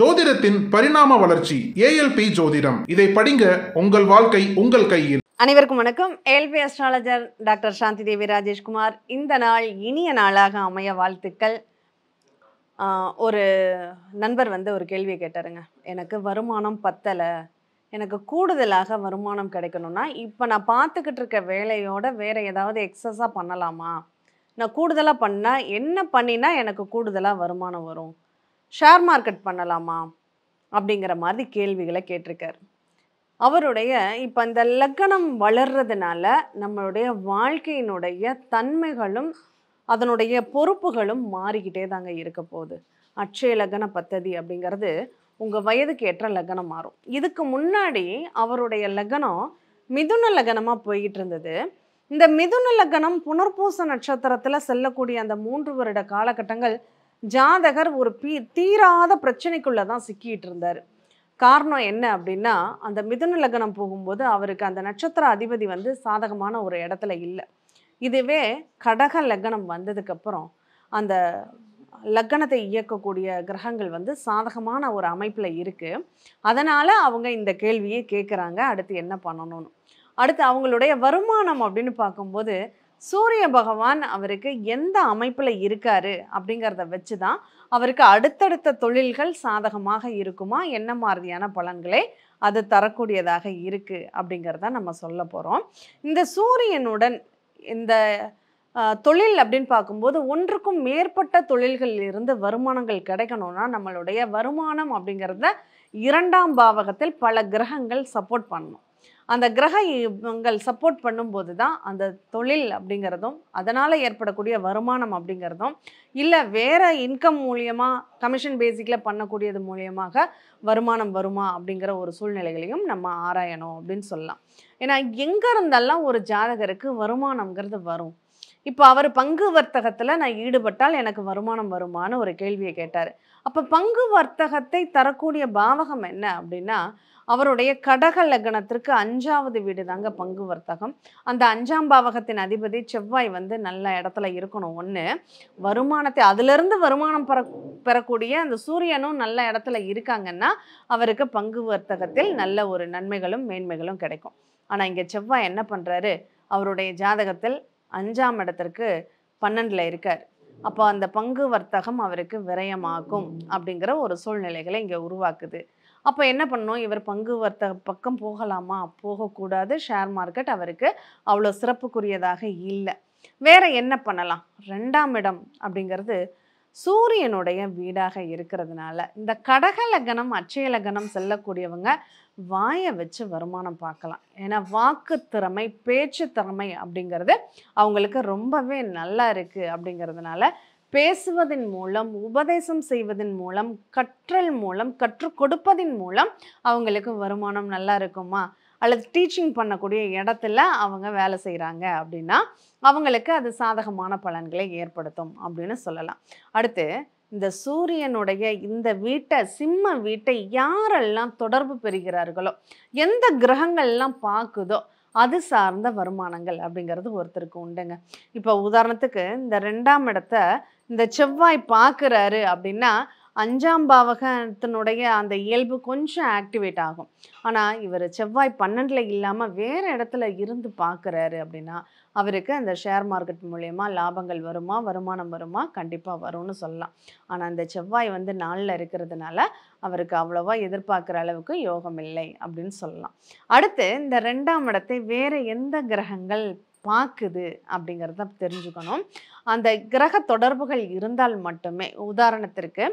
ஜோதிடத்தின் பரிணாம வளர்ச்சி ஏஎல்பி ஜோதிடம். இதை படிங்க உங்கள் வாழ்க்கை உங்கள் கையில். அனைவருக்கும் வணக்கம். ALP astrologer doctor Shanthi Devi Rajeshkumar இந்த நாள் இனிய நாளாக அமைய வாழ்த்துக்கள். ஒரு நண்பர் வந்து ஒரு கேள்வியை கேட்டாருங்க. எனக்கு வருமானம் பத்தலை. எனக்கு கூடுதலாக வருமானம் கிடைக்கணும்னா இப்போ நான் பார்த்துக்கிட்டு இருக்க வேலையோட வேற ஏதாவது எக்ஸஸாக பண்ணலாமா? நான் கூடுதலாக பண்ணால் என்ன பண்ணினா எனக்கு கூடுதலாக வருமானம் வரும்? ஷேர் மார்க்கெட் பண்ணலாமா? அப்படிங்கிற மாதிரி கேள்விகளை கேட்டிருக்காரு. அவருடைய இப்போ இந்த லக்கணம் வளர்றதுனால நம்மளுடைய வாழ்க்கையினுடைய தன்மைகளும் அதனுடைய பொறுப்புகளும் மாறிக்கிட்டே தாங்க இருக்க போகுது. அட்சய லக்ன பத்ததி அப்படிங்கிறது உங்கள் வயதுக்கு ஏற்ற லக்னம் மாறும். இதுக்கு முன்னாடி அவருடைய லக்னம் மிதுன லக்னமாக போய்கிட்டு இருந்தது. இந்த மிதுன லக்னம் புனர்பூச நட்சத்திரத்தில் செல்லக்கூடிய அந்த மூன்று வருட காலகட்டங்கள் ஜாதகர் ஒரு பீ தீராத பிரச்சனைக்குள்ளே தான் சிக்கிட்டு இருந்தார் காரணம் என்ன அப்படின்னா அந்த மிதுன லக்னம் போகும்போது அவருக்கு அந்த நட்சத்திர அதிபதி வந்து சாதகமான ஒரு இடத்துல இல்லை. இதுவே கடக லக்னம் வந்ததுக்கப்புறம் அந்த லக்னத்தை இயக்கக்கூடிய கிரகங்கள் வந்து சாதகமான ஒரு அமைப்பில் இருக்குது அதனால் அவங்க இந்த கேள்வியை கேட்குறாங்க அடுத்து என்ன பண்ணணும்னு. அடுத்து அவங்களுடைய வருமானம் அப்படின்னு பார்க்கும்போது சூரிய பகவான் அவருக்கு எந்த அமைப்பில் இருக்காரு அப்படிங்கிறத வச்சு தான் அவருக்கு அடுத்தடுத்த தொழில்கள் சாதகமாக இருக்குமா? என்ன மாதிரியான பலன்களே அது தரக்கூடியதாக இருக்குது அப்படிங்கிறத நம்ம சொல்ல போகிறோம் இந்த சூரியனுடன் இந்த தொழில் அப்படின்னு பார்க்கும்போது ஒன்றுக்கும் மேற்பட்ட தொழில்களில் இருந்து வருமானங்கள் கிடைக்கணும்னா நம்மளுடைய வருமானம் அப்படிங்கிறத இரண்டாம் பாவகத்தில் பல கிரகங்கள் சப்போர்ட் பண்ணணும். அந்த கிரகங்கள் சப்போர்ட் பண்ணும்போது தான் அந்த தொழில் அப்படிங்கிறதும் அதனால் ஏற்படக்கூடிய வருமானம் அப்படிங்கிறதும் இல்லை வேறு இன்கம் மூலியமாக கமிஷன் பேசிக்கில் பண்ணக்கூடியது மூலியமாக வருமானம் வருமா அப்படிங்கிற ஒரு சூழ்நிலைகளையும் நம்ம ஆராயணும் அப்படின்னு சொல்லலாம். ஏன்னா எங்கே இருந்தெல்லாம் ஒரு ஜாதகருக்கு வருமானம்ங்கிறது வரும். இப்போ அவர் பங்கு வர்த்தகத்தில் நான் ஈடுபட்டால் எனக்கு வருமானம் வருமான்னு ஒரு கேள்வியை கேட்டார். அப்போ பங்கு வர்த்தகத்தை தரக்கூடிய பாவகம் என்ன அப்படின்னா அவருடைய கடக லக்னத்திற்கு அஞ்சாவது வீடு தாங்க பங்கு வர்த்தகம். அந்த அஞ்சாம் பாவகத்தின் அதிபதி செவ்வாய் வந்து நல்ல இடத்துல இருக்கணும். ஒன்று வருமானத்தை அதிலிருந்து வருமானம் பெற பெறக்கூடிய அந்த சூரியனும் நல்ல இடத்துல இருக்காங்கன்னா அவருக்கு பங்கு வர்த்தகத்தில் நல்ல ஒரு நன்மைகளும் மேன்மைகளும் கிடைக்கும். ஆனால் இங்கே செவ்வாய் என்ன பண்ணுறாரு அவருடைய ஜாதகத்தில் அஞ்சாம் இடத்திற்கு பன்னெண்டில் இருக்கார். அப்போ அந்த பங்கு வர்த்தகம் அவருக்கு விரயமாகும் அப்படிங்கிற ஒரு சூழ்நிலைகளை இங்கே உருவாக்குது. அப்போ என்ன பண்ணணும்? இவர் பங்கு வர்த்தக பக்கம் போகலாமா? போகக்கூடாது. ஷேர் மார்க்கெட் அவருக்கு அவ்வளோ சிறப்புக்குரியதாக இல்லை. வேற என்ன பண்ணலாம்? ரெண்டாம் இடம் அப்படிங்கிறது சூரியனுடைய வீடாக இருக்கிறதுனால. இந்த கடக லக்னம் அச்சய லக்னம் செல்லக்கூடியவங்க வாயை வச்சு வருமானம் பார்க்கலாம். ஏன்னா வாக்கு திறமை பேச்சு திறமை அப்படிங்கிறது அவங்களுக்கு ரொம்பவே நல்லா இருக்குது அப்படிங்கிறதுனால பேசுவதன் மூலம் உபதேசம் செய்வதன் மூலம் கற்றல் மூலம் கற்றுக் கொடுப்பதன் மூலம் அவங்களுக்கு வருமானம் நல்லா இருக்குமா? அல்லது டீச்சிங் பண்ணக்கூடிய இடத்துல அவங்க வேலை செய்கிறாங்க அப்படின்னா அவங்களுக்கு அது சாதகமான பலன்களை ஏற்படுத்தும் அப்படின்னு சொல்லலாம். அடுத்து இந்த சூரியனுடைய இந்த வீட்டை சிம்ம வீட்டை யாரெல்லாம் தொடர்பு பெறுகிறார்களோ எந்த கிரகங்கள்லாம் பார்க்குதோ அது சார்ந்த வருமானங்கள் அப்படிங்கிறது ஒருத்தருக்கு உண்டுங்க. இப்போ உதாரணத்துக்கு இந்த ரெண்டாம் இடத்த இந்த செவ்வாய் பார்க்குறாரு அப்படின்னா அஞ்சாம் பாவகத்தினுடைய அந்த இயல்பு கொஞ்சம் ஆக்டிவேட் ஆகும். ஆனால் இவர் செவ்வாய் பன்னெண்டில் இல்லாமல் வேறு இடத்துல இருந்து பார்க்குறாரு அப்படின்னா அவருக்கு அந்த ஷேர் மார்க்கெட் மூலயமா லாபங்கள் வருமா வருமானம் வருமா கண்டிப்பாக வரும்னு சொல்லலாம். ஆனால் அந்த செவ்வாய் வந்து நாளில் இருக்கிறதுனால அவருக்கு அவ்வளோவா எதிர்பார்க்குற அளவுக்கு யோகம் இல்லை அப்படின்னு சொல்லலாம். அடுத்து இந்த ரெண்டாம் இடத்தை வேறு எந்த கிரகங்கள் பார்க்குது அப்படிங்கிறத தெரிஞ்சுக்கணும். அந்த கிரக தொடர்புகள் இருந்தால் மட்டுமே உதாரணத்திற்கு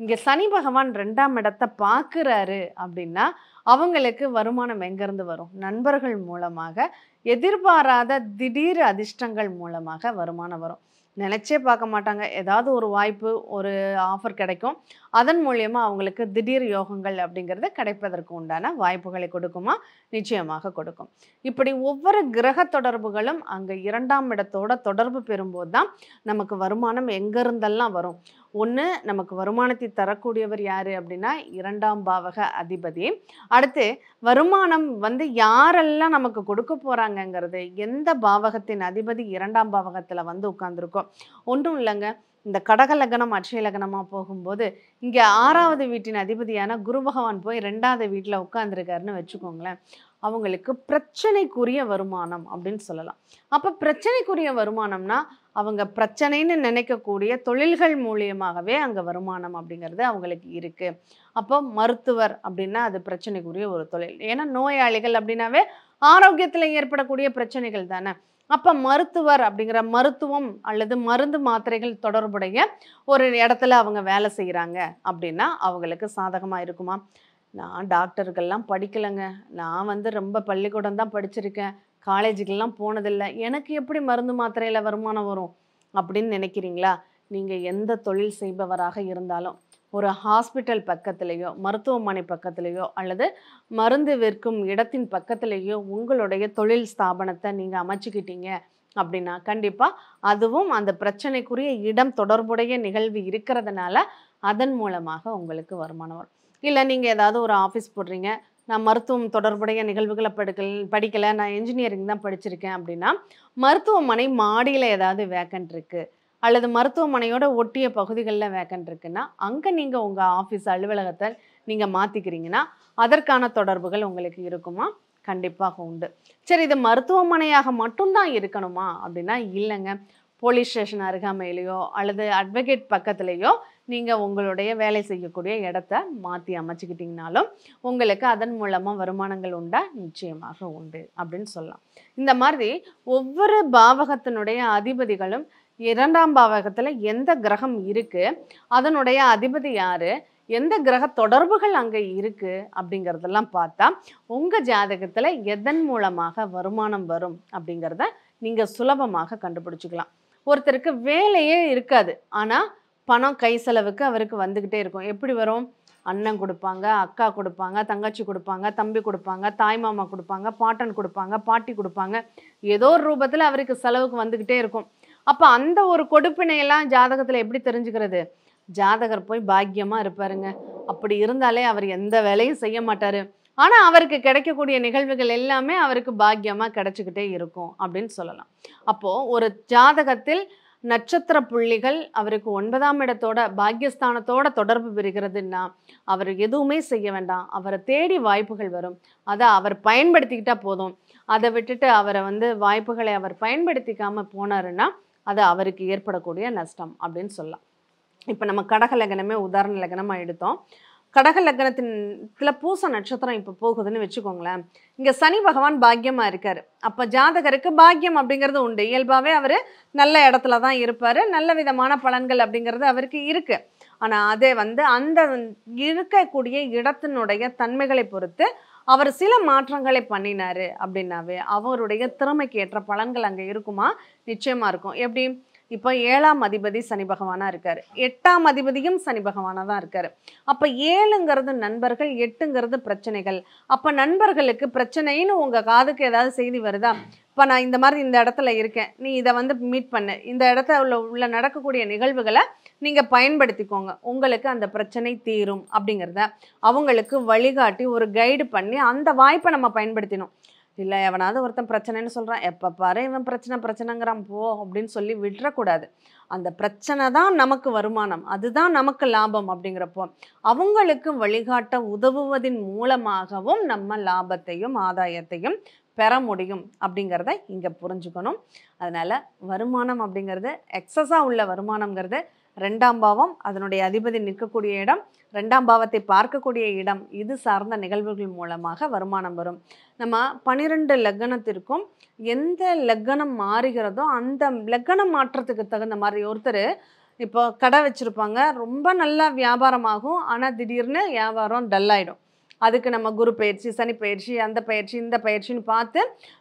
இங்கே சனி பகவான் ரெண்டாம் இடத்தை பார்க்குறாரு அப்படின்னா அவங்களுக்கு வருமானம் எங்கேருந்து வரும்? நண்பர்கள் மூலமாக எதிர்பாராத திடீர் அதிர்ஷ்டங்கள் மூலமாக வருமானம் வரும். நினச்சே பார்க்க மாட்டாங்க. ஏதாவது ஒரு வாய்ப்பு ஒரு ஆஃபர் கிடைக்கும். அதன் மூலயமா அவங்களுக்கு திடீர் யோகங்கள் அப்படிங்கிறது கிடைப்பதற்கு உண்டான வாய்ப்புகளை கொடுக்குமா? நிச்சயமாக கொடுக்கும். இப்படி ஒவ்வொரு கிரக தொடர்புகளும் அங்கே இரண்டாம் இடத்தோட தொடர்பு பெறும்போது தான் நமக்கு வருமானம் எங்கேருந்தெல்லாம் வரும். ஒன்று நமக்கு வருமானத்தை தரக்கூடியவர் யார் அப்படின்னா இரண்டாம் பாவக அதிபதி. அடுத்து வருமானம் வந்து யாரெல்லாம் நமக்கு கொடுக்க போகிறாங்கங்கிறது எந்த பாவகத்தின் அதிபதி இரண்டாம் பாவகத்தில் வந்து ஒன்றும் இல்லைங்க. இந்த கடக லக்னம் அட்சய லக்னமாக போகும்போது இங்கே ஆறாவது வீட்டின் அதிபதியான குரு பகவான் போய் ரெண்டாவது வீட்டில் உட்காந்துருக்காருன்னு வச்சுக்கோங்களேன். அவங்களுக்கு பிரச்சனைக்குரிய வருமானம் அப்படின்னு சொல்லலாம். அப்போ பிரச்சனைக்குரிய வருமானம்னா அவங்க பிரச்சனைன்னு நினைக்கக்கூடிய தொழில்கள் மூலியமாகவே அங்கே வருமானம் அப்படிங்கிறது அவங்களுக்கு இருக்குது அப்போ மருத்துவர் அப்படின்னா அது பிரச்சனைக்குரிய ஒரு தொழில். ஏன்னா நோயாளிகள் அப்படின்னாவே ஆரோக்கியத்தில் ஏற்படக்கூடிய பிரச்சனைகள் தானே. அப்போ மருத்துவர் அப்படிங்கிற மருத்துவம் அல்லது மருந்து மாத்திரைகள் தொடர்புடைய ஒரு இடத்துல அவங்க வேலை செய்கிறாங்க அப்படின்னா அவங்களுக்கு சாதகமாக இருக்குமா? நான் டாக்டர்கள்லாம் படிக்கலைங்க. நான் வந்து ரொம்ப பள்ளிக்கூடம் தான் படிச்சிருக்கேன். காலேஜுக்கெல்லாம் போனதில்லை. எனக்கு எப்படி மருந்து மாத்திரையில் வருமானம் வரும் அப்படின்னு நினைக்கிறீங்களா? நீங்கள் எந்த தொழில் செய்பவராக இருந்தாலும். ஒரு ஹாஸ்பிட்டல் பக்கத்துலேயோ மருத்துவமனை பக்கத்துலேயோ அல்லது மருந்து விற்கும் இடத்தின் பக்கத்துலேயோ உங்களுடைய தொழில் ஸ்தாபனத்தை நீங்கள் அமைச்சுக்கிட்டீங்க அப்படின்னா கண்டிப்பாக அதுவும் அந்த பிரச்சனைக்குரிய இடம் தொடர்புடைய நிகழ்வு இருக்கிறதுனால அதன் மூலமாக உங்களுக்கு வருமானம் வரும். இல்லை நீங்கள் ஏதாவது ஒரு ஆஃபீஸ் போடுறீங்க நான் மருத்துவம் தொடர்புடைய நிகழ்வுகளை படுக்கல் படிக்கலை நான் இன்ஜினியரிங் தான் படிச்சிருக்கேன் அப்படின்னா மருத்துவமனை மாடியில் ஏதாவது வேக்கன்ட் இருக்குது அல்லது மருத்துவமனையோட ஒட்டிய பகுதிகளில் வேக்கன்ட் இருக்குன்னா அங்கே நீங்கள் உங்கள் ஆஃபீஸ் அலுவலகத்தை நீங்கள் மாற்றிக்கிறீங்கன்னா அதற்கான தொடர்புகள் உங்களுக்கு இருக்குமா? கண்டிப்பாக உண்டு. சரி இது மருத்துவமனையாக மட்டும்தான் இருக்கணுமா? அப்படின்னா இல்லைங்க. போலீஸ் ஸ்டேஷன் அருகாமையிலையோ அல்லது அட்வொகேட் பக்கத்துலேயோ நீங்கள் உங்களுடைய வேலை செய்யக்கூடிய இடத்த மாற்றி அமைச்சுக்கிட்டிங்கனாலும் உங்களுக்கு அதன் மூலமாக வருமானங்கள் உண்டா? நிச்சயமாக உண்டு அப்படின்னு சொல்லலாம். இந்த மாதிரி ஒவ்வொரு பாவகத்தினுடைய அதிபதிகளும் இரண்டாம் பாவகத்தில் எந்த கிரகம் இருக்குது அதனுடைய அதிபதி யார்? எந்த கிரக தொடர்புகள் அங்கே இருக்குது அப்படிங்கிறதெல்லாம் பார்த்தா உங்கள் ஜாதகத்தில் எதன் மூலமாக வருமானம் வரும்? அப்படிங்கிறத நீங்கள் சுலபமாக கண்டுபிடிச்சிக்கலாம். ஒருத்தருக்கு வேலையே இருக்காது. ஆனால் பணம் கை செலவுக்கு அவருக்கு வந்துக்கிட்டே இருக்கும். எப்படி வரும்? அண்ணன் கொடுப்பாங்க அக்கா கொடுப்பாங்க தங்கச்சி கொடுப்பாங்க தம்பி கொடுப்பாங்க தாய் மாமா கொடுப்பாங்க பாட்டன் கொடுப்பாங்க பாட்டி கொடுப்பாங்க. ஏதோ ஒரு ரூபத்தில் அவருக்கு செலவுக்கு வந்துக்கிட்டே இருக்கும். அப்போ அந்த ஒரு கொடுப்பினையெல்லாம் ஜாதகத்தில் எப்படி தெரிஞ்சுக்கிறது? ஜாதகர் போய் பாக்கியமாக இருப்பாருங்க. அப்படி இருந்தாலே அவர் எந்த வேலையும் செய்ய மாட்டார். ஆனால் அவருக்கு கிடைக்கக்கூடிய நிகழ்வுகள் எல்லாமே அவருக்கு பாக்கியமாக கிடைச்சிக்கிட்டே இருக்கும் அப்படின்னு சொல்லலாம். அப்போது ஒரு ஜாதகத்தில் நட்சத்திர புள்ளிகள் அவருக்கு ஒன்பதாம் இடத்தோட பாக்கியஸ்தானத்தோட தொடர்பு பெறுகிறதுன்னா அவர் எதுவுமே செய்ய வேண்டாம். அவரை தேடி வாய்ப்புகள் வரும். அதை அவர் பயன்படுத்திக்கிட்டால் போதும். அதை விட்டுட்டு அவரை வந்து வாய்ப்புகளை அவர் பயன்படுத்திக்காம போனாருன்னா அது அவருக்கு ஏற்படக்கூடிய நஷ்டம் அப்படின்னு சொல்லலாம். இப்போ நம்ம கடக லக்னமே உதாரண லக்னமாக எடுத்தோம். கடக லக்னத்தின்ல பூச நட்சத்திரம் இப்போ போகுதுன்னு வச்சுக்கோங்களேன். இங்கே சனி பகவான் பாக்கியமாக இருக்கார். அப்போ ஜாதகருக்கு பாக்கியம் அப்படிங்கிறது உண்டு. இயல்பாகவே அவர் நல்ல இடத்துல தான் இருப்பார். நல்ல விதமான பலன்கள் அப்படிங்கிறது அவருக்கு இருக்குது ஆனால் அதே வந்து அந்த இருக்கக்கூடிய இடத்தினுடைய தன்மைகளை பொறுத்து அவர் சில மாற்றங்களை பண்ணினாரு அப்படின்னாவே அவருடைய திறமைக்கு ஏற்ற பலன்கள் அங்கே இருக்குமா? நிச்சயமாக இருக்கும். எப்படி? இப்போ ஏழாம் அதிபதி சனி பகவானாக இருக்காரு. எட்டாம் அதிபதியும் சனி பகவானாக தான் இருக்கார். அப்போ ஏழுங்கிறது நண்பர்கள் எட்டுங்கிறது பிரச்சனைகள். அப்போ நண்பர்களுக்கு பிரச்சனைன்னு உங்கள் காதுக்கு ஏதாவது செய்தி வருதா? இப்போ நான் இந்த மாதிரி இந்த இடத்துல இருக்கேன். நீ இதை வந்து மீட் பண்ணு. இந்த இடத்துல உள்ள உள்ள நடக்கக்கூடிய நிகழ்வுகளை நீங்கள் பயன்படுத்திக்கோங்க. உங்களுக்கு அந்த பிரச்சனை தீரும் அப்படிங்கிறத அவங்களுக்கு வழிகாட்டி ஒரு கைடு பண்ணி அந்த வாய்ப்பை நம்ம பயன்படுத்தினோம் இல்லை எவனாவது ஒருத்தன் பிரச்சனைன்னு சொல்கிறான் எப்போ பாரு இவன் பிரச்சனை பிரச்சனைங்கிறான். போ அப்படின்னு சொல்லி விட்டுறக்கூடாது. அந்த பிரச்சனை தான் நமக்கு வருமானம். அதுதான் நமக்கு லாபம் அப்படிங்கிறப்போ அவங்களுக்கு வழிகாட்ட உதவுவதின் மூலமாகவும் நம்ம லாபத்தையும் ஆதாயத்தையும் பெற முடியும் அப்படிங்கிறத இங்கே புரிஞ்சுக்கணும். அதனால் வருமானம் அப்படிங்கிறது எக்ஸஸாக உள்ள வருமானங்கிறது ரெண்டாம் பாவம் அதனுடைய அதிபதி நிற்கக்கூடிய இடம் ரெண்டாம் பாவத்தை பார்க்கக்கூடிய இடம் இது சார்ந்த நிகழ்வுகள் மூலமாக வருமானம் வரும். நம்ம பன்னிரெண்டு லக்கணத்திற்கும் எந்த லக்கணம் மாறுகிறதோ அந்த லக்கணம் மாற்றத்துக்கு தகுந்த மாதிரி ஒருத்தர் இப்போ கடை வச்சுருப்பாங்க ரொம்ப நல்லா வியாபாரமாகும் ஆனால் திடீர்னு வியாபாரம் டல்லாயிடும் அதுக்கு நம்ம குரு பயிற்சி சனி பயிற்சி அந்த பயிற்சி இந்த பயிற்சின்னு பார்த்து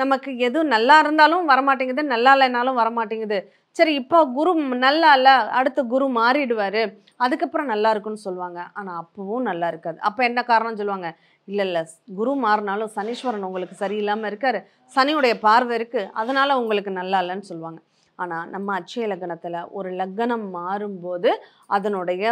நமக்கு எதுவும் நல்லா இருந்தாலும் வரமாட்டேங்குது நல்லா இல்லைனாலும் வரமாட்டேங்குது. சரி இப்போ குரு நல்லா இல்லை அடுத்து குரு மாறிடுவார் அதுக்கப்புறம் நல்லா இருக்குன்னு சொல்லுவாங்க. ஆனால் அப்பவும் நல்லா இருக்காது. அப்போ என்ன காரணம் சொல்லுவாங்க? இல்லை இல்லை குரு மாறினாலும் சனீஸ்வரன் உங்களுக்கு சரியில்லாமல் இருக்கார். சனியுடைய பார்வை இருக்குது அதனால் உங்களுக்கு நல்லா இல்லைன்னு சொல்லுவாங்க. ஆனால் நம்ம அச்சய லக்னத்தில் ஒரு லக்னம் மாறும்போது அதனுடைய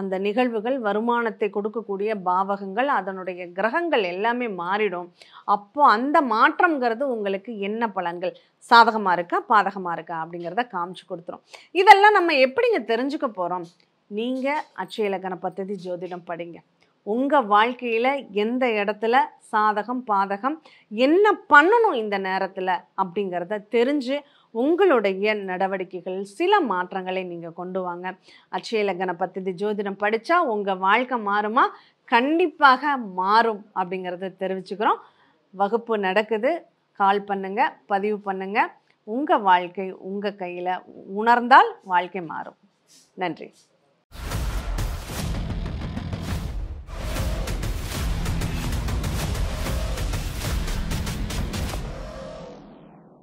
அந்த நிகழ்வுகள் வருமானத்தை கொடுக்கக்கூடிய பாவகங்கள் அதனுடைய கிரகங்கள் எல்லாமே மாறிடும். அப்போ அந்த மாற்றம்ங்கிறது உங்களுக்கு என்ன பலன்கள்? சாதகமாக இருக்கா பாதகமாக இருக்கா அப்படிங்கிறத காமிச்சு கொடுத்துரும். இதெல்லாம் நம்ம எப்படிங்க தெரிஞ்சுக்க போகிறோம் நீங்கள் அச்சயலக்கண பத்ததி ஜோதிடம் படிங்க. உங்கள் வாழ்க்கையில் எந்த இடத்துல சாதகம் பாதகம் என்ன பண்ணணும் இந்த நேரத்தில் அப்படிங்கிறத தெரிஞ்சு உங்களுடைய நடவடிக்கைகள் சில மாற்றங்களை நீங்கள் கொண்டு வாங்க. அட்சய இலக்கண பദ്ധதி ஜோதிடம் படித்தா உங்கள் வாழ்க்கை மாறுமா? கண்டிப்பாக மாறும் அப்படிங்கிறத தெரிவிச்சுக்கிறோம். வகுப்பு நடக்குது. கால் பண்ணுங்கள் பதிவு பண்ணுங்கள் உங்கள் வாழ்க்கை உங்கள் கையில் உணர்ந்தால் வாழ்க்கை மாறும். நன்றி.